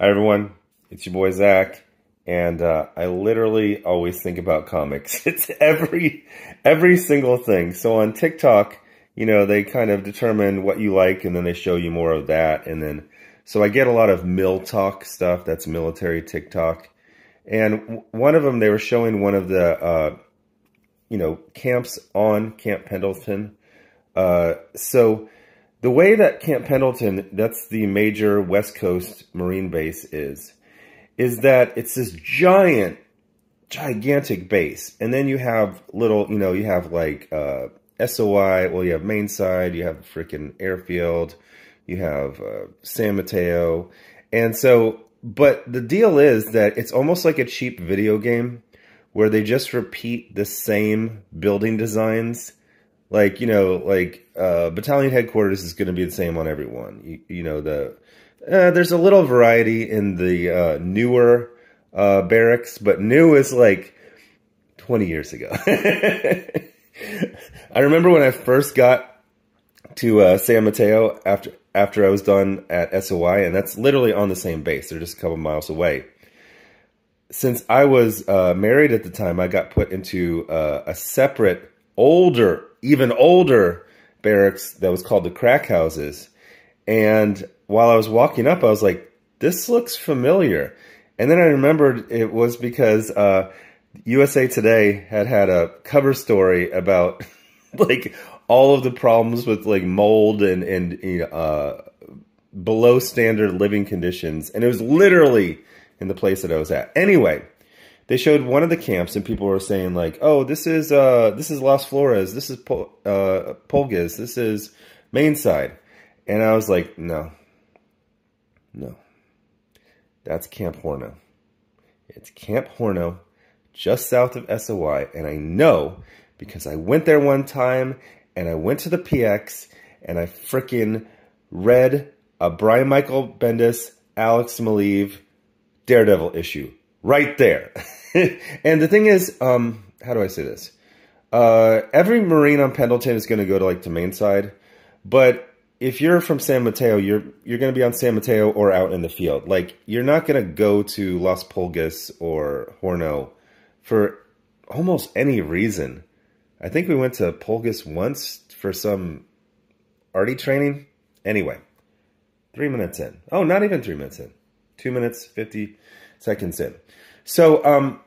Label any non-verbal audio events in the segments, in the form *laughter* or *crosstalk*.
Hi everyone, it's your boy Zack, and uh, I literally always think about comics. *laughs* It's every every single thing. So on TikTok, you know, they kind of determine what you like, and then they show you more of that, and then so I get a lot of MilTok stuff. That's military TikTok, and one of them they were showing one of the uh, you know camps on Camp Pendleton. Uh, so the way that Camp Pendleton, that's the major West Coast Marine base is, is that it's this giant, gigantic base. And then you have little, you know, you have like uh, SOI, well, you have Main Side, you have freaking airfield, you have uh, San Mateo. And so, but the deal is that it's almost like a cheap video game where they just repeat the same building designs like you know like uh, battalion headquarters is going to be the same on everyone you, you know the uh, there's a little variety in the uh, newer uh, barracks but new is like 20 years ago. *laughs* I remember when i first got to uh, san mateo after after i was done at soi and that's literally on the same base. They're just a couple miles away. Since i was uh, married at the time i got put into a separate older even older barracks that was called the crack houses. And while I was walking up, I was like, this looks familiar. And then I remembered it was because uh, USA Today had had a cover story about *laughs* like all of the problems with like mold and and uh, below standard living conditions, and it was literally in the place that I was at. Anyway, they showed one of the camps and people were saying like, "Oh, this is uh this is Las Flores, this is Pol- uh Pulgas, this is Mainside." And I was like, "No. No. That's Camp Horno. It's Camp Horno just south of SOI, and I know because I went there one time and I went to the PX and I freaking read a Brian Michael Bendis, Alex Maleev Daredevil issue right there. *laughs* *laughs* and the thing is, um, how do I say this? Uh, every Marine on Pendleton is going to go to like the main side, but if you're from San Mateo, you're you're going to be on San Mateo or out in the field. Like you're not going to go to Las Pulgas or Horno for almost any reason. I think we went to Pulgas once for some arty training. Anyway, three minutes in. Oh, not even three minutes in. Two minutes, 50 seconds in. So, um,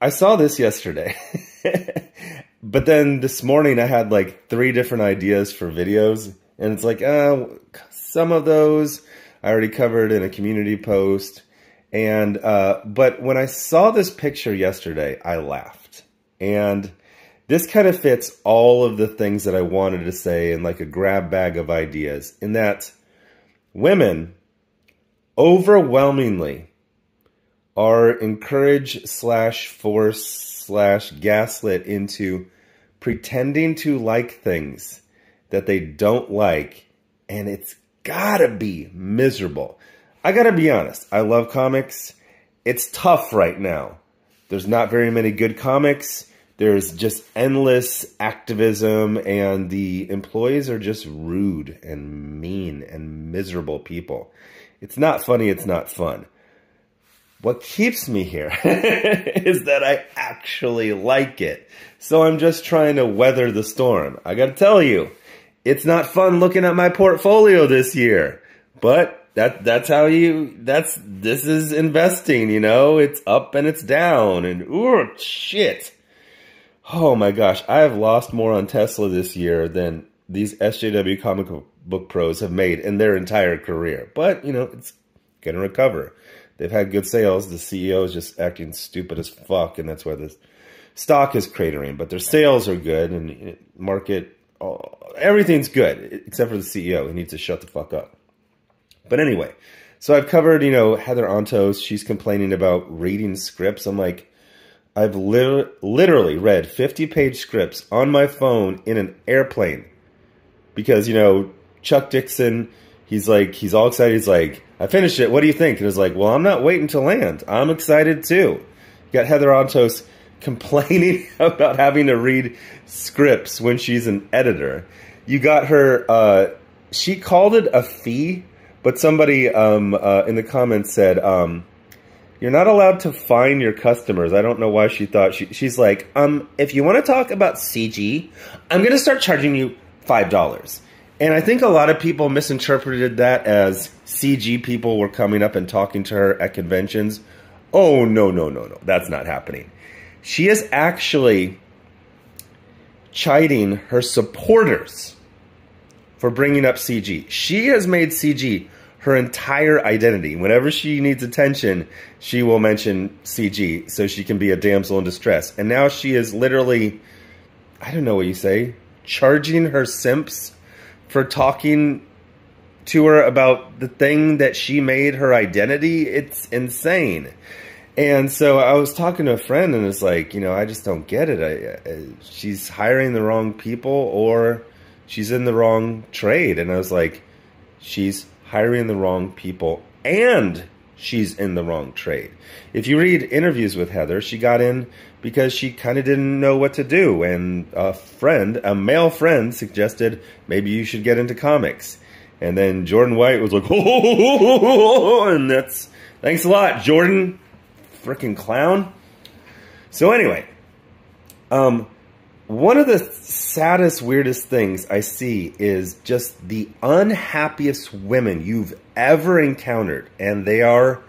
I saw this yesterday, *laughs* but then this morning I had like three different ideas for videos, and it's like, uh, some of those I already covered in a community post, and uh, but when I saw this picture yesterday, I laughed, and this kind of fits all of the things that I wanted to say in like a grab bag of ideas. In that, women overwhelmingly are encouraged slash force slash gaslit into pretending to like things that they don't like, and it's gotta be miserable. I gotta be honest, I love comics. It's tough right now. There's not very many good comics. There's just endless activism, and the employees are just rude and mean and miserable people. It's not funny, it's not fun. What keeps me here *laughs* is that I actually like it. So I'm just trying to weather the storm. I gotta tell you, it's not fun looking at my portfolio this year. But that that's how you that's this is investing, you know? It's up and it's down and ooh shit. Oh my gosh, I have lost more on Tesla this year than these SJW comic book pros have made in their entire career. But, you know, it's gonna recover they've had good sales. The CEO is just acting stupid as fuck, and that's why the stock is cratering. But their sales are good, and market everything's good except for the CEO. He needs to shut the fuck up. But anyway, so I've covered, you know, Heather Antos. She's complaining about reading scripts. I'm like, I've li- literally read 50 page scripts on my phone in an airplane because, you know, Chuck Dixon he's like, he's all excited. He's like, I finished it. What do you think? And it's like, well, I'm not waiting to land. I'm excited too. You got Heather Antos *laughs* complaining *laughs* about having to read scripts when she's an editor. You got her, uh, she called it a fee, But somebody um, uh, in the comments said, um, "You're not allowed to fine your customers." I don't know why she thought she. She's like, um, if you want to talk about CG, I'm going to start charging you five dollars. And I think a lot of people misinterpreted that as CG people were coming up and talking to her at conventions. Oh no no no no, that's not happening. She is actually chiding her supporters for bringing up CG. She has made CG her entire identity. Whenever she needs attention, she will mention CG so she can be a damsel in distress. And now she is literally, I don't know what you say, charging her simps for talking to her about the thing that she made her identity. It's insane. And so I was talking to a friend, and it's like, you know, I just don't get it. I, I, she's hiring the wrong people, or she's in the wrong trade. And I was like, she's hiring the wrong people, and she's in the wrong trade. If you read interviews with Heather, she got in because she kind of didn't know what to do. And a friend, a male friend, suggested maybe you should get into comics. And then Jordan White was like, oh, *laughs* and that's thanks a lot, Jordan freaking clown. So anyway, um, one of the saddest, weirdest things I see is just the unhappiest women you've ever encountered, and they are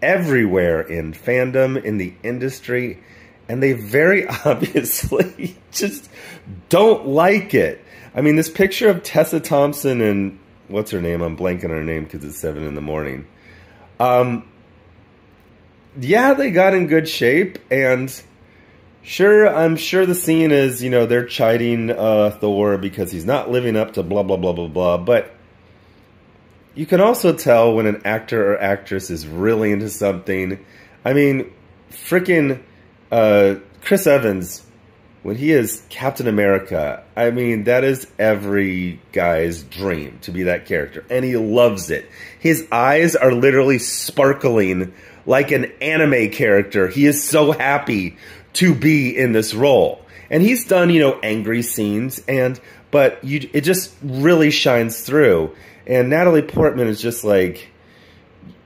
everywhere in fandom, in the industry, and they very *laughs* obviously just don't like it. I mean, this picture of Tessa Thompson and what's her name? I'm blanking on her name because it's seven in the morning. Um, yeah, they got in good shape, and sure, I'm sure the scene is, you know, they're chiding uh, Thor because he's not living up to blah, blah, blah, blah, blah, but you can also tell when an actor or actress is really into something. I mean, freaking uh, Chris Evans, when he is Captain America, I mean, that is every guy's dream to be that character, and he loves it. His eyes are literally sparkling like an anime character. He is so happy to be in this role. And he's done, you know, angry scenes and but you it just really shines through. And Natalie Portman is just like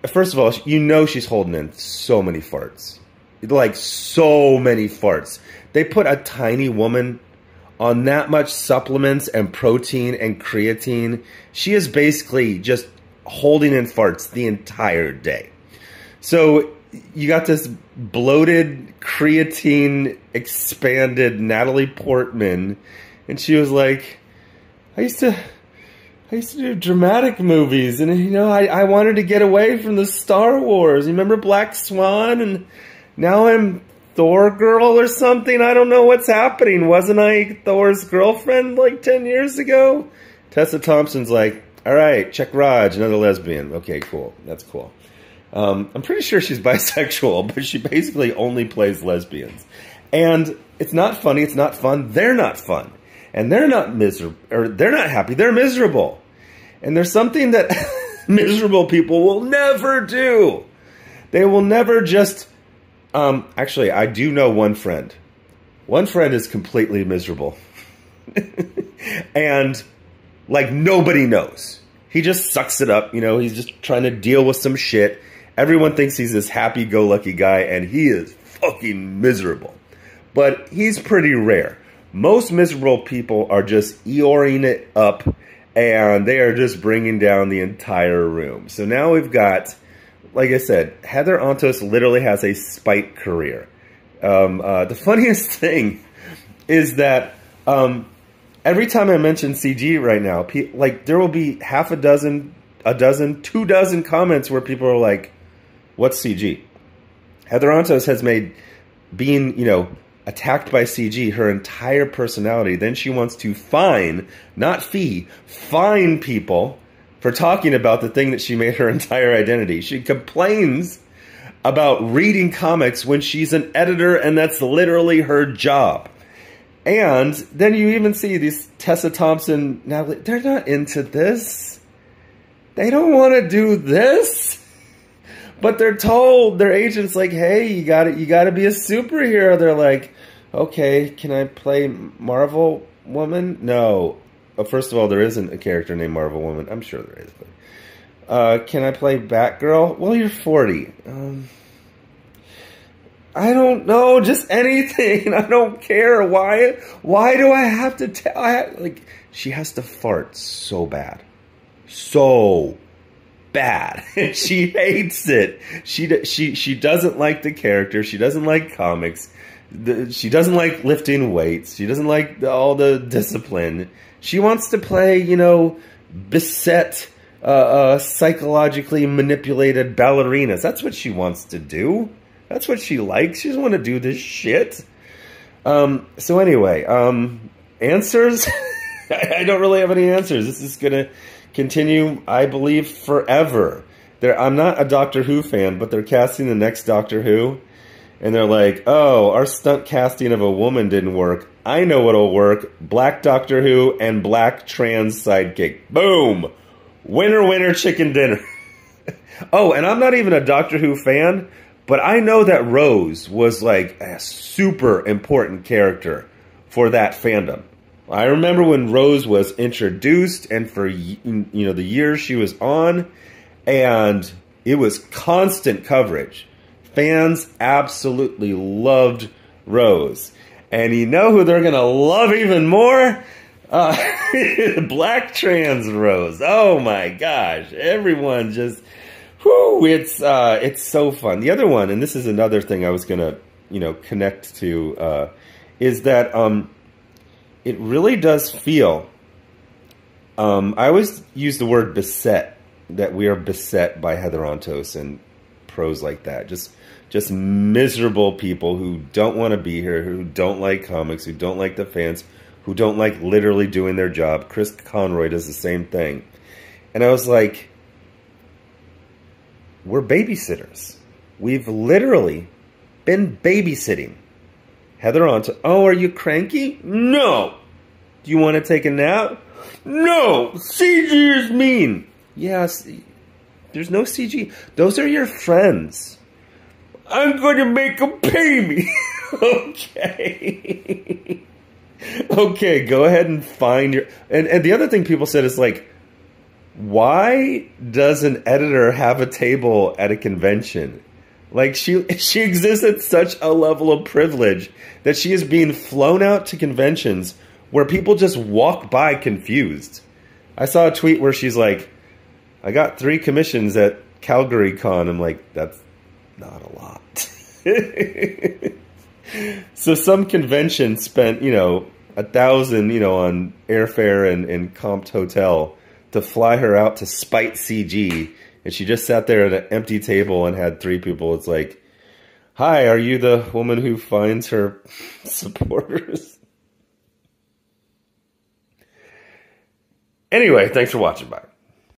first of all, you know she's holding in so many farts. Like so many farts. They put a tiny woman on that much supplements and protein and creatine. She is basically just holding in farts the entire day. So you got this bloated creatine expanded Natalie Portman, and she was like, I used to. I used to do dramatic movies, and you know, I, I wanted to get away from the Star Wars. You remember Black Swan, and now I'm Thor girl or something. I don't know what's happening. Wasn't I Thor's girlfriend like ten years ago? Tessa Thompson's like, all right, check Raj, another lesbian. Okay, cool. That's cool. Um, I'm pretty sure she's *laughs* bisexual, but she basically only plays lesbians. And it's not funny, it's not fun, they're not fun. And they're not miserable, or they're not happy, they're miserable. And there's something that *laughs* miserable people will never do. They will never just, um, actually, I do know one friend. One friend is completely miserable. *laughs* and, like, nobody knows. He just sucks it up, you know, he's just trying to deal with some shit Everyone thinks he's this happy-go-lucky guy, and he is fucking miserable. But he's pretty rare. Most miserable people are just Eeyoreing it up, and they are just bringing down the entire room. So now we've got, like I said, Heather Antos literally has a spite career. Um, uh, the *laughs* funniest thing is that um, every time I mention CG right now, like there will be half a dozen, a dozen, two dozen comments where people are like, What's CG? Heather Antos has made being, you know, attacked by CG her entire personality. Then she wants to fine, not fee, fine people for talking about the thing that she made her *laughs* entire identity. She complains about reading comics when she's an editor and that's literally her job. And then you even see these Tessa Thompson, Natalie, they're not into this. They don't want to do this. But they're told their agents like, "Hey, you got to you got to be a superhero." They're like, "Okay, can I play Marvel Woman?" No. Well, first of all, there isn't a character named Marvel Woman. I'm sure there is, but Uh, can I play Batgirl? Well, you're 40. Um, I don't know, just anything. *laughs* I don't care. Why? Why do I have to tell? Like she has to fart so bad, so bad. *laughs* she hates it. She she she doesn't like the character. She doesn't like comics. The, she doesn't like lifting weights. She doesn't like the, all the discipline. She wants to play, you know, beset, uh, uh, psychologically manipulated ballerinas. That's what she wants to do. That's what she likes. She doesn't want to do this shit. Um, so anyway, um, answers? *laughs* I don't really have any answers. This is going to continue, I believe, forever. There, I'm not a Doctor Who fan, but they're casting the next Doctor Who. And they're like, oh, our stunt casting of a woman didn't work. I know what'll work. Black Doctor Who and black trans sidekick. Boom! Winner, winner, chicken dinner. *laughs* oh, and I'm not even a Doctor Who fan, but I know that Rose was like a super important character for that fandom. I remember when Rose was introduced and for you know the years she was on and it was constant coverage. Fans absolutely loved Rose. And you know who they're going to love even more? Uh, *laughs* Black Trans Rose. Oh my gosh. Everyone just Whew, it's uh, it's so fun. The other one, and this is another thing I was gonna, you know, connect to, uh, is that um, it really does feel. Um, I always use the word beset. That we are beset by Heather Antos and pros like that. Just just miserable people who don't want to be here, who don't like comics, who don't like the fans, who don't like literally doing their job. Chris Conroy does the same thing. And I was like, we're babysitters. We've literally been babysitting. Heather Antos, oh, are you cranky? No. Do you want to take a nap? No. CG is mean. Yes. There's no CG. Those are your friends. I'm going to make them pay me. *laughs* okay. *laughs* okay, go ahead and find your. And, and the other thing people said is like, why does an editor have a table at a convention? Like she *laughs* she exists at such a level of privilege that she is being flown out to conventions where people just walk by confused. I saw a tweet where she's like, I got three commissions at Calgary Con. I'm like, that's not a lot. *laughs* so some convention spent, you know, a thousand, you know, on airfare and, and comped hotel to fly her out to spite CG, and she just sat there at an empty table and had three people. It's like, hi, are you the woman who finds her *laughs* supporters? Anyway, thanks for watching. Bye.